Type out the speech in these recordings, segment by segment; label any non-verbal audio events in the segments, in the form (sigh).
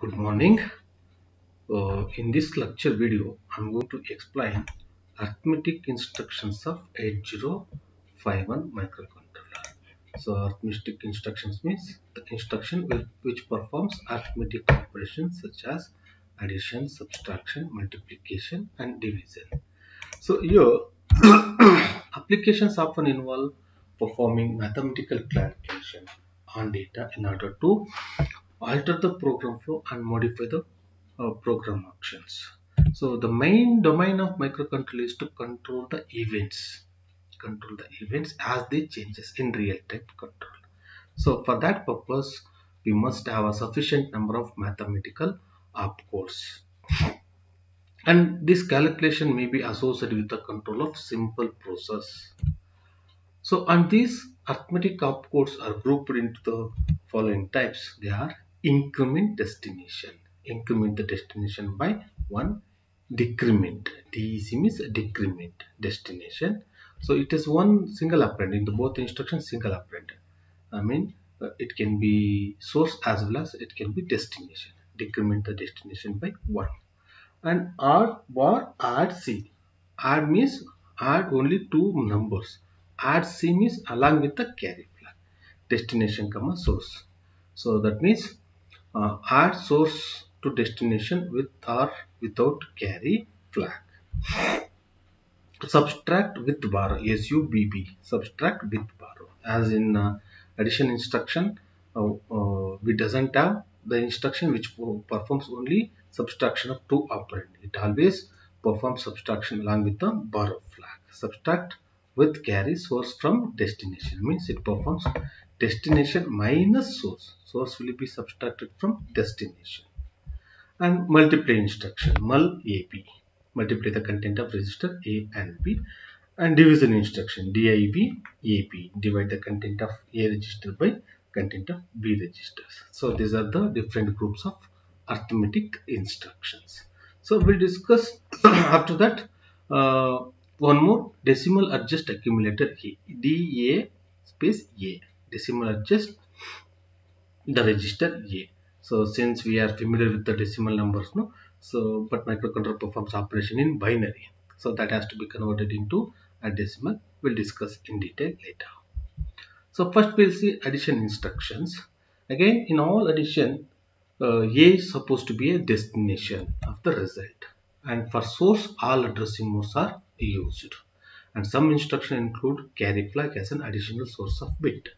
Good morning. Uh, in this lecture video, I'm going to explain arithmetic instructions of 8051 microcontroller. So arithmetic instructions means the instruction which, performs arithmetic operations such as addition, subtraction, multiplication and division. So here (coughs) applications often involve performing mathematical calculation on data in order to alter the program flow and modify the uh, program options. So the main domain of microcontroller is to control the events, control the events as they changes in real-time control. So for that purpose, we must have a sufficient number of mathematical opcodes. And this calculation may be associated with the control of simple process. So and these arithmetic opcodes are grouped into the following types. They are increment destination. Increment the destination by one decrement. Dec means decrement destination. So it is one single operand in the both instructions single operand i mean uh, it can be source as well as it can be destination. Decrement the destination by one. And r bar add c. Add means add only two numbers. Add c means along with the carry flag destination comma source. So that means uh, add source to destination with or without carry flag. Subtract with borrow SUBB subtract with borrow. As in uh, addition instruction uh, uh, we doesn't have the instruction which performs only subtraction of two operand. It always performs subtraction along with the borrow flag. Subtract with carry source from destination means it performs destination minus source. Source will be subtracted from destination. And multiply instruction mul ab multiply the content of register a and b and division instruction div ab divide the content of a register by content of b registers. So these are the different groups of arithmetic instructions. So we'll discuss (coughs) after that uh, one more decimal adjust accumulator da space a decimal adjust the register a so since we are familiar with the decimal numbers, no, so but microcontroller performs operation in binary. So that has to be converted into a decimal. We'll discuss in detail later. So first we'll see addition instructions. Again, in all addition, uh, A is supposed to be a destination of the result. And for source, all addressing modes are used. And some instruction include carry flag as an additional source of bit.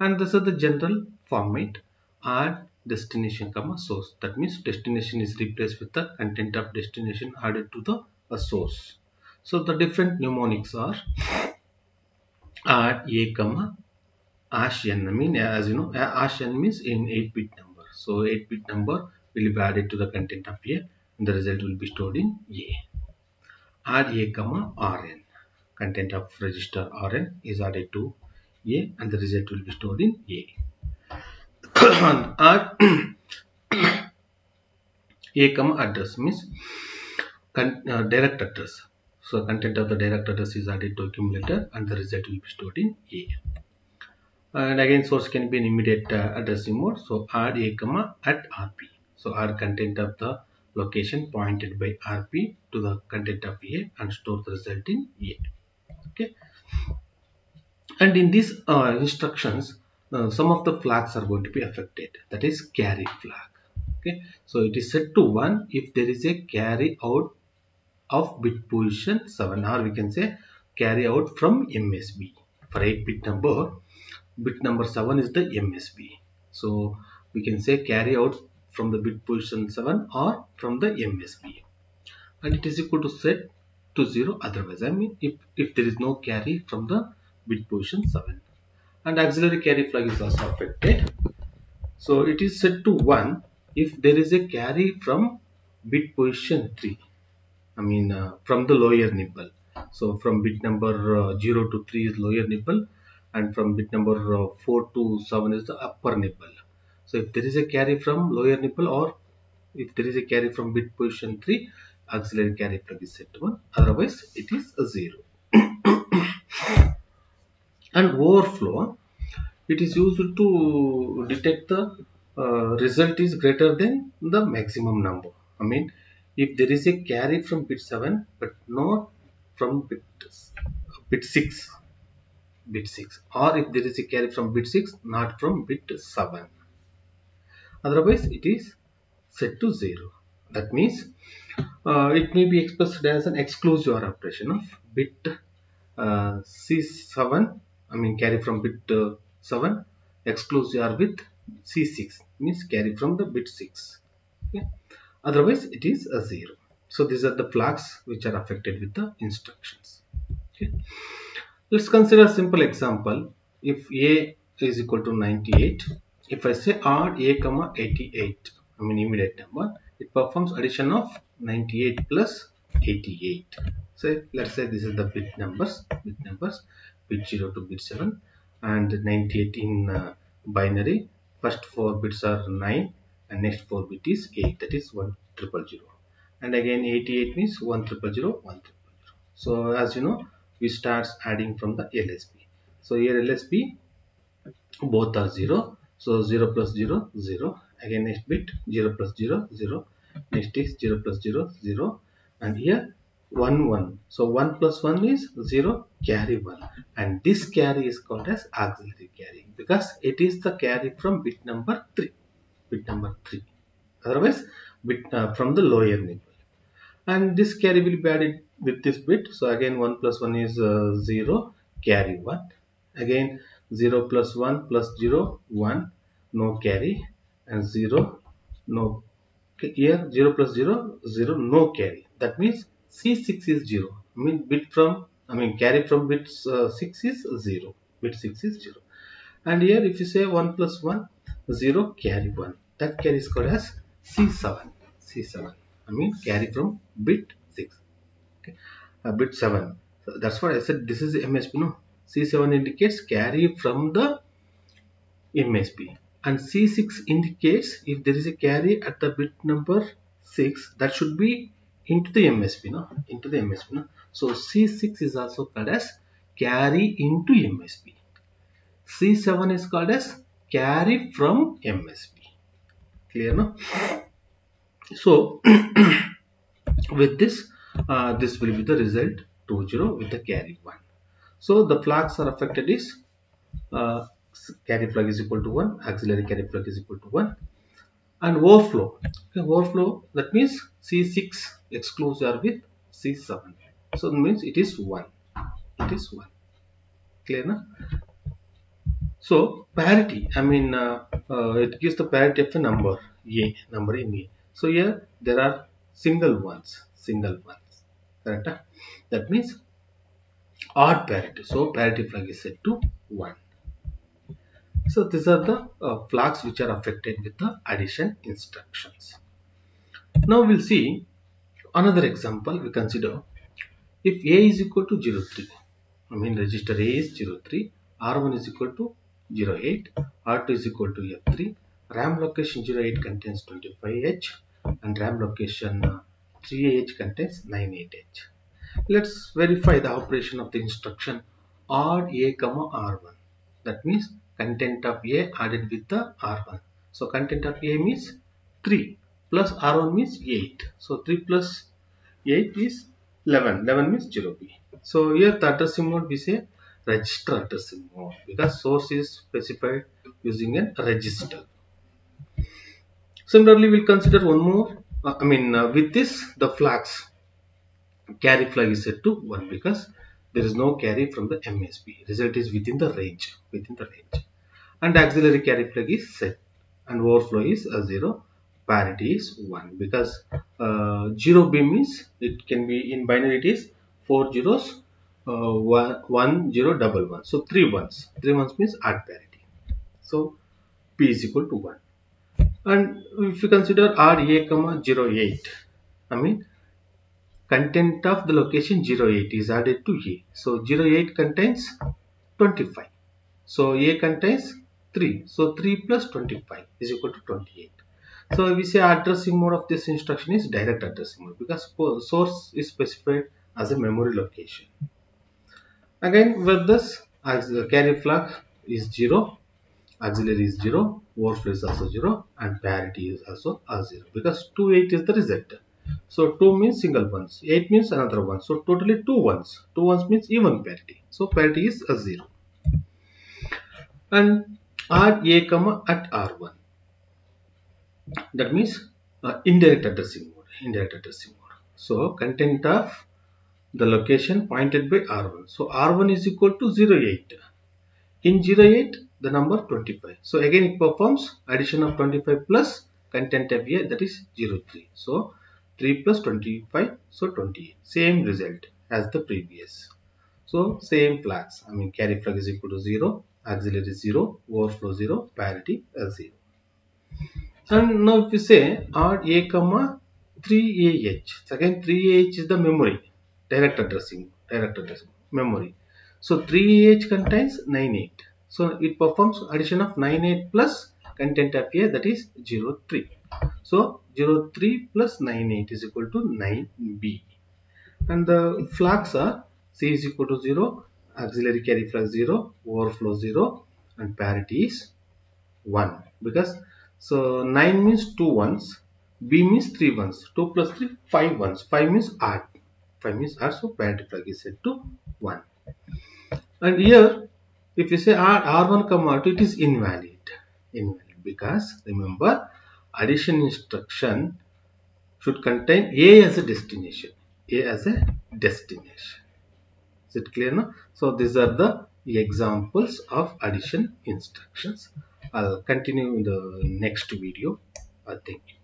And this is the general format. Add destination comma source. That means destination is replaced with the content of destination added to the a source. So the different mnemonics are add a comma ash n. I mean as you know ash n means in 8 bit number. So 8 bit number will be added to the content of a and the result will be stored in a. Add a comma rn content of register rn is added to a and the result will be stored in a. A comma address means uh, direct address. So content of the direct address is added to accumulator and the result will be stored in a. And again source can be an immediate uh, addressing mode so add a comma at rp so R content of the location pointed by rp to the content of a and store the result in a. Okay and in these uh, instructions uh, some of the flags are going to be affected. That is carry flag. Okay? So it is set to 1 if there is a carry out of bit position 7 or we can say carry out from MSB for 8 bit number bit number 7 is the MSB so we can say carry out from the bit position 7 or from the MSB and it is equal to set to 0 otherwise I mean if, if there is no carry from the bit position 7 and auxiliary carry flag is also affected. So it is set to 1 if there is a carry from bit position 3. I mean uh, from the lower nibble. So from bit number uh, 0 to 3 is lower nibble and from bit number uh, 4 to 7 is the upper nibble. So if there is a carry from lower nibble or if there is a carry from bit position 3 auxiliary carry flag is set to 1 otherwise it is a 0 and overflow it is used to detect the uh, result is greater than the maximum number. I mean, if there is a carry from bit 7 but not from bit, bit 6, bit 6 or if there is a carry from bit 6 not from bit 7. Otherwise, it is set to 0. That means uh, it may be expressed as an exclusive or operation of bit uh, C7 I mean carry from bit uh, 7 exclusive or with C6 means carry from the bit 6 okay. otherwise it is a 0 so these are the flags which are affected with the instructions. Okay. let's consider a simple example. If a is equal to 98 if I say add a comma 88 I mean immediate number it performs addition of 98 plus 88 so let's say this is the bit numbers bit numbers bit 0 to bit 7 and 98 in uh, binary. First four bits are 9 and next four bit is 8 that is 1 triple 0 and again 88 means 1 triple 0 1 triple 0 so as you know we start adding from the LSB so here LSB both are 0 so 0 plus 0 0 again next bit 0 plus 0 0 next is 0 plus 0 0 and here 1 1 so 1 plus 1 is 0 carry 1 and this carry is called as auxiliary carry because it is the carry from bit number 3 bit number 3 otherwise bit uh, from the lower nibble and this carry will be added with this bit. So again 1 plus 1 is uh, 0 carry 1 again 0 plus 1 plus 0 1 no carry. And 0 no here 0 plus 0 0 no carry. That means c6 is 0 I mean bit from I mean carry from bit uh, 6 is 0 bit 6 is 0 and here if you say 1 plus 1 0 carry 1 that carry is called as c7 c7 I mean carry from bit 6 okay. Uh, bit 7 so that's what I said. This is MSB no? C7 indicates carry from the MSB and C6 indicates if there is a carry at the bit number 6 that should be into the MSB no? Into the MSB no? So C6 is also called as carry into MSB C7 is called as carry from MSB clear no? So (clears throat) with this uh, this will be the result 20 with the carry 1 so the flags are affected is uh, carry flag is equal to 1 auxiliary carry flag is equal to 1 and overflow. Okay, overflow that means c6 exclusive with c7 so it means it is 1 it is 1 clear na? So parity i mean uh, uh, it gives the parity of a number a number in a so here there are single ones single ones. Correct that means odd parity. So parity flag is set to 1 so these are the uh, flags which are affected with the addition instructions. Now we'll see another example we consider if A is equal to 03 I mean register A is 03 R1 is equal to 08 R2 is equal to F3 RAM location 08 contains 25H and RAM location uh, 3H contains 98H. Let's verify the operation of the instruction add A comma R1 that means content of A added with the R1. So content of A means 3 plus R1 means 8. So 3 plus 8 is 11. 11 means 0B. So here the addressing mode we say register addressing mode because source is specified using a register. Similarly, we'll consider one more. Uh, I mean, uh, with this, the flags carry flag is set to 1 because there is no carry from the MSB. Result is within the range. Within the range. And auxiliary carry flag is set. And overflow is a 0 parity is 1 because uh, 0 b means it can be in binary it is 4 zeros uh, one, one zero double one. So three ones. Three ones means add parity. So p is equal to 1 and if you consider add a comma 08 i mean content of the location 08 is added to a so 08 contains 25 so a contains 3. So 3 plus 25 is equal to 28. So we say addressing mode of this instruction is direct addressing mode because source is specified as a memory location. Again with this the carry flag is 0 auxiliary is 0, overflow is also 0 and parity is also 0 because 28 is the result. So 2 means single ones, 8 means another one. So totally 2 ones. 2 ones means even parity. So parity is a 0. And R A comma at R1. That means uh, indirect addressing mode. Indirect addressing mode. So content of the location pointed by R1. So R1 is equal to 08. In 08 the number 25. So again it performs addition of 25 plus content of A that is 03. So 3 plus 25 so 28. Same result as the previous. So same flags. I mean carry flag is equal to 0, auxiliary 0, overflow 0, parity as 0. And now if we say add a comma 3ah. Again 3ah is the memory direct addressing direct addressing memory. So 3ah contains 98. So it performs addition of 98 plus content of A that is 03. So 03 plus 98 is equal to 9B. And the flags are C is equal to 0, auxiliary carry flag 0, overflow 0 and parity is 1 because so 9 means 2 ones, B means 3 ones, 2 plus 3 5 ones, 5 means add, 5 means add so parity flag is set to 1. And here if you say add R1 comma 2 it is invalid, invalid because remember addition instruction should contain A as a destination, A as a destination. Is it clear now? So these are the examples of addition instructions. I'll continue in the next video. Uh, thank you.